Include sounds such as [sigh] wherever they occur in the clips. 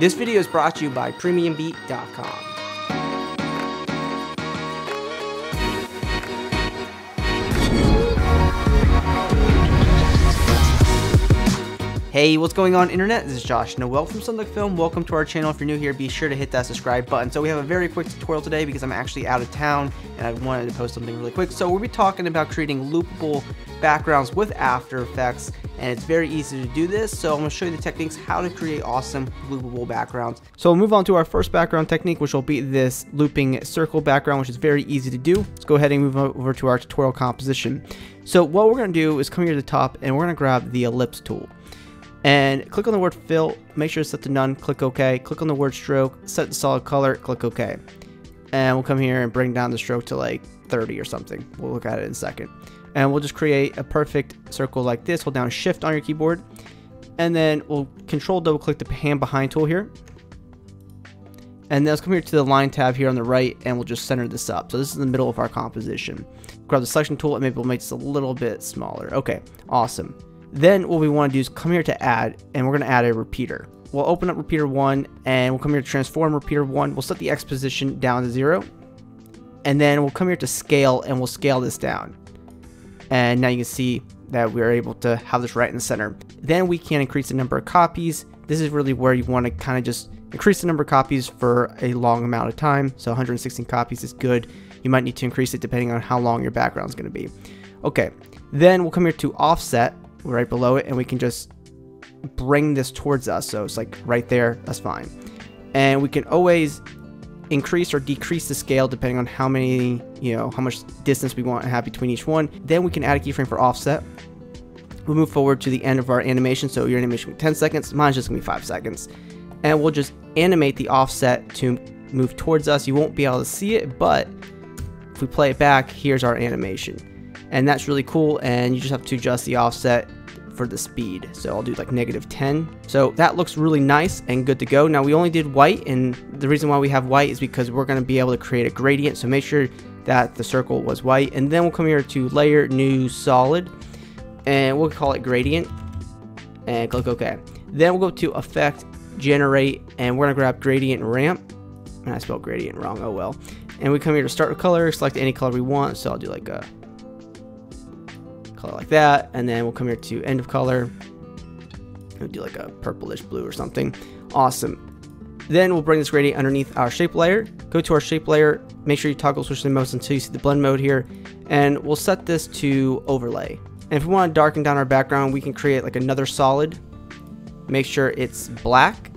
This video is brought to you by PremiumBeat.com. Hey, what's going on internet? This is Josh Noel from Sonduck Film. Welcome to our channel. If you're new here, be sure to hit that subscribe button. So we have a very quick tutorial today because I'm actually out of town and I wanted to post something really quick. So we'll be talking about creating loopable backgrounds with After Effects and it's very easy to do this. So I'm to show you the techniques how to create awesome loopable backgrounds. So we'll move on to our first background technique, which will be this looping circle background, which is very easy to do. Let's go ahead and move over to our tutorial composition. So what we're to do is come here to the top and we're to grab the ellipse tool and click on the word fill, make sure it's set to none, click OK, click on the word stroke, set the solid color, click OK. And we'll come here and bring down the stroke to like 30 or something. We'll look at it in a second. And we'll just create a perfect circle like this. Hold down shift on your keyboard. And then we'll control double click the Pan Behind tool here. And then let's come here to the line tab here on the right and we'll just center this up. So this is the middle of our composition. Grab the selection tool and maybe we'll make this a little bit smaller. Okay, awesome. Then what we want to do is come here to add, and we're going to add a repeater. We'll open up repeater 1, and we'll come here to transform repeater 1. We'll set the X position down to 0. And then we'll come here to scale, and we'll scale this down. And now you can see that we're able to have this right in the center. Then we can increase the number of copies. This is really where you want to kind of just increase the number of copies for a long amount of time. So 116 copies is good. You might need to increase it depending on how long your background is going to be. Okay, then we'll come here to offset right below it and we can just bring this towards us. So it's like right there, that's fine. And we can always increase or decrease the scale depending on how many, you know, how much distance we want to have between each one. Then we can add a keyframe for offset. We'll move forward to the end of our animation. So your animation will be 10 seconds, mine's just gonna be five seconds. And we'll just animate the offset to move towards us. You won't be able to see it, but if we play it back, here's our animation and that's really cool and you just have to adjust the offset for the speed. So I'll do like negative 10 so that looks really nice and good to go. Now we only did white and the reason why we have white is because we're going to be able to create a gradient. So make sure that the circle was white and then we'll come here to layer new solid and we'll call it gradient and click OK. Then we'll go to effect generate and we're gonna grab gradient ramp. And I spelled gradient wrong oh well. And we come here to start with color select any color we want. So I'll do like a color like that. And then we'll come here to end of color. We'll do like a purplish blue or something. Awesome. Then we'll bring this gradient underneath our shape layer. Go to our shape layer. Make sure you toggle switch the modes until you see the blend mode here. And we'll set this to overlay. And if we want to darken down our background, we can create like another solid. Make sure it's black.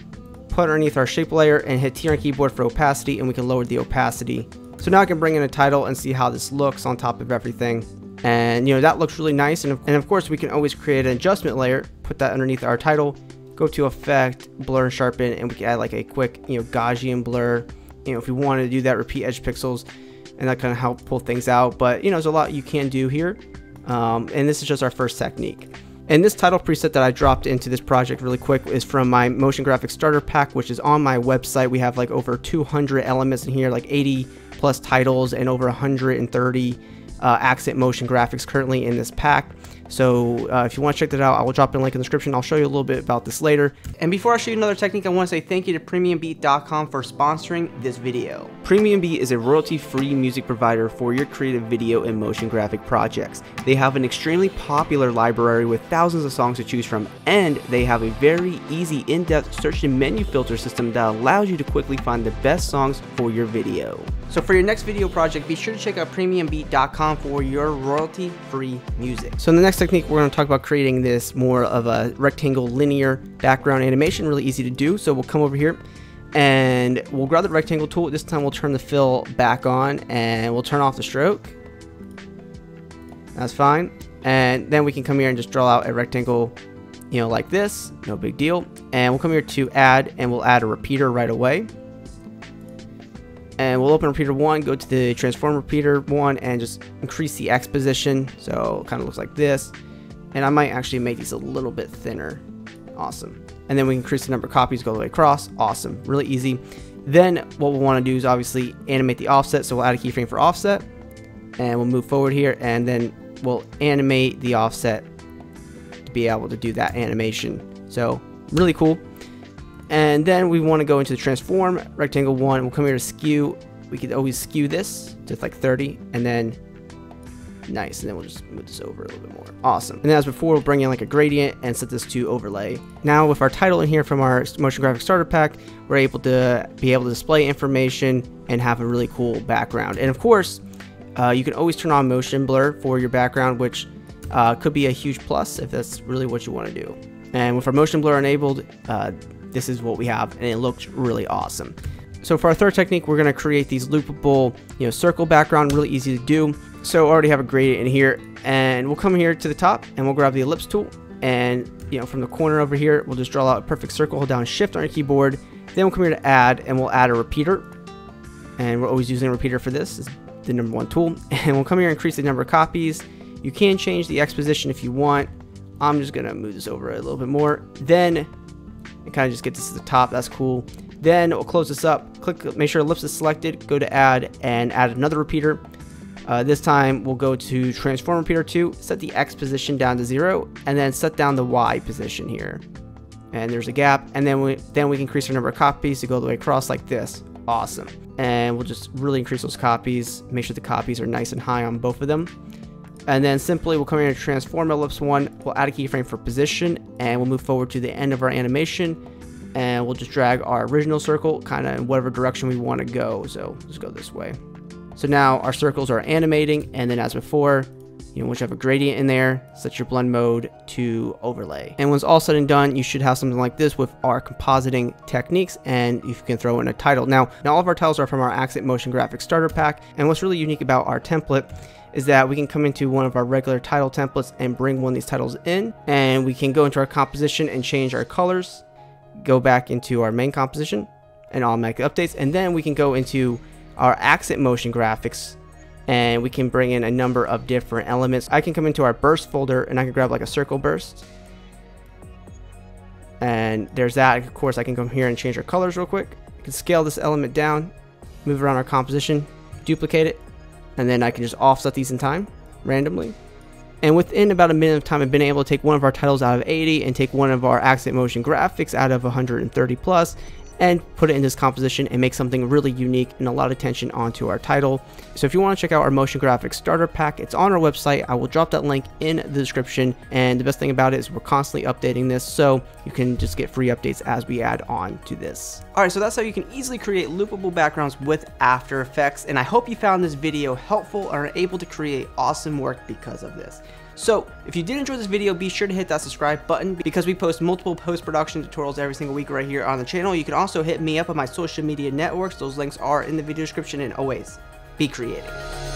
Put underneath our shape layer and hit T on keyboard for opacity and we can lower the opacity. So now I can bring in a title and see how this looks on top of everything and you know that looks really nice. And, and of course we can always create an adjustment layer put that underneath our title go to effect blur and sharpen and we can add like a quick you know Gaussian blur. You know if we wanted to do that repeat edge pixels and that kind of help pull things out. But you know there's a lot you can do here. Um, and this is just our first technique. And this title preset that I dropped into this project really quick is from my motion graphics starter pack, which is on my website. We have like over 200 elements in here, like 80 plus titles and over 130 uh, accent motion graphics currently in this pack. So uh, if you want to check that out, I will drop a link in the description. I'll show you a little bit about this later. And before I show you another technique, I want to say thank you to PremiumBeat.com for sponsoring this video. PremiumBeat is a royalty-free music provider for your creative video and motion graphic projects. They have an extremely popular library with thousands of songs to choose from, and they have a very easy in-depth search and menu filter system that allows you to quickly find the best songs for your video. So for your next video project, be sure to check out PremiumBeat.com for your royalty-free music. So in the next technique, we're going to talk about creating this more of a rectangle linear background animation, really easy to do. So we'll come over here and we'll grab the rectangle tool. This time we'll turn the fill back on and we'll turn off the stroke. That's fine. And then we can come here and just draw out a rectangle, you know, like this. No big deal. And we'll come here to add and we'll add a repeater right away. And we'll open repeater 1, go to the transform repeater 1, and just increase the X position. So it kind of looks like this. And I might actually make these a little bit thinner. Awesome. And then we increase the number of copies, go all the way across. Awesome. Really easy. Then what we'll want to do is obviously animate the offset. So we'll add a keyframe for offset. And we'll move forward here. And then we'll animate the offset to be able to do that animation. So really cool. And then we want to go into the transform, rectangle one, we'll come here to skew. We could always skew this to like 30 and then nice. And then we'll just move this over a little bit more. Awesome. And as before, we'll bring in like a gradient and set this to overlay. Now with our title in here from our motion graphics starter pack, we're able to be able to display information and have a really cool background. And of course, uh, you can always turn on motion blur for your background, which uh, could be a huge plus if that's really what you want to do. And with our motion blur enabled, uh, this is what we have, and it looks really awesome. So for our third technique, we're going to create these loopable, you know, circle background, really easy to do. So I already have a gradient in here, and we'll come here to the top, and we'll grab the ellipse tool, and you know, from the corner over here, we'll just draw out a perfect circle, hold down shift on your keyboard, then we'll come here to add, and we'll add a repeater, and we're always using a repeater for this, is the number one tool, [laughs] and we'll come here and increase the number of copies. You can change the X position if you want. I'm just gonna move this over a little bit more. Then it kind of just gets this to the top. That's cool. Then we'll close this up. Click, make sure ellipse is selected. Go to add and add another repeater. Uh, this time we'll go to transform repeater 2, set the X position down to 0, and then set down the Y position here. And there's a gap, and then we then we can increase our number of copies to go all the way across like this. Awesome. And we'll just really increase those copies, make sure the copies are nice and high on both of them. And then simply we'll come here and transform ellipse 1, we'll add a keyframe for position, and we'll move forward to the end of our animation, and we'll just drag our original circle kind of in whatever direction we want to go. So let's go this way. So now our circles are animating, and then as before, you know, once you have a gradient in there, set your blend mode to overlay. And once all said and done, you should have something like this with our compositing techniques, and you can throw in a title. Now, now all of our titles are from our Accent Motion Graphics Starter Pack, and what's really unique about our template is that we can come into one of our regular title templates and bring one of these titles in, and we can go into our composition and change our colors, go back into our main composition, and automatic updates, and then we can go into our accent motion graphics and we can bring in a number of different elements. I can come into our burst folder and I can grab like a circle burst. And there's that. Of course, I can come here and change our colors real quick. I can scale this element down, move around our composition, duplicate it, and then I can just offset these in time randomly. And within about a minute of time, I've been able to take one of our titles out of 80 and take one of our accent motion graphics out of 130 plus and put it in this composition and make something really unique and a lot of attention onto our title. So if you want to check out our motion graphics starter pack, it's on our website. I will drop that link in the description. And the best thing about it is we're constantly updating this, so you can just get free updates as we add on to this. Alright, so that's how you can easily create loopable backgrounds with After Effects. And I hope you found this video helpful and are able to create awesome work because of this. So, if you did enjoy this video, be sure to hit that subscribe button because we post multiple post-production tutorials every single week right here on the channel. You can also hit me up on my social media networks. Those links are in the video description and always be creative.